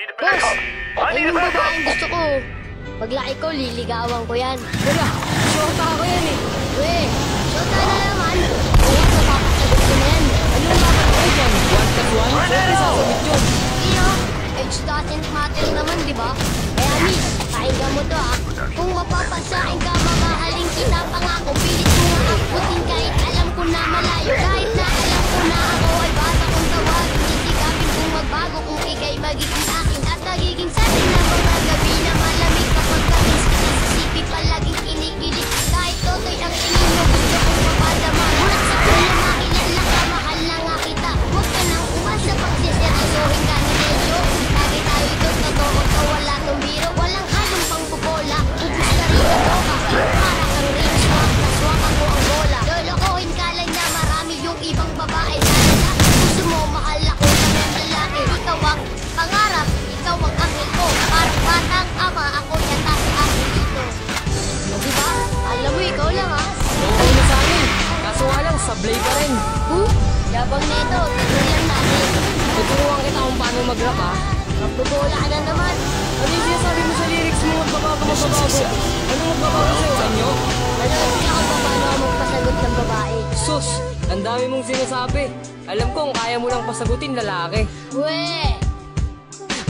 Boss, ayun yung babaeng gusto ko. Paglaki ko, liligawan ko yan. Wala, shota ako yan eh. We, shota na naman. Kaya mapapasagot ko na yan. Anong ko dyan? One plus one? Siyempre sasagot yun. Iyo, age doesn't matter naman, di ba? Kaya miss, pakinggan mo to ah. Kung mapapasain ka, mamahalin kita pangako. Pilit sablay pa rin. Huh? Yabang nito, tutuloy natin. Tuturuan kita kung paano mag-rap ha. Magbobola ka na naman. Ano yung sinasabi mo sa lyrics mo? Magbabago, magbabago. Ano magbabago sa'yo? Anyo? Ano, hindi ako pa paano magpasagot ng babae. Sus, ang dami mong sinasabi. Alam ko kung kaya mo lang pasagutin lalaki. We!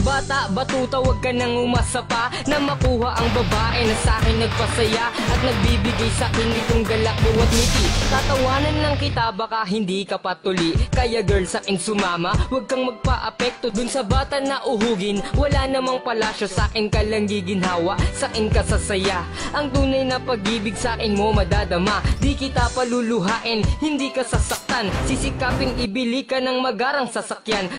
Bata, batuta, wag ka nang umasa pa Na makuha ang babae na sa akin nagpasaya At nagbibigay sa akin nitong galak buwat ngiti. Tatawanan lang kita, baka hindi ka patuli Kaya girl, sa akin sumama. Huwag kang magpa-apekto dun sa bata na uhugin. Wala namang palasyo, sa akin ka lang giginhawa. Sa akin ka sasaya. Ang tunay na pag-ibig sa akin mo madadama. Di kita paluluhain, hindi ka sasaktan. Sisikaping ibili ka ng magarang sasakyan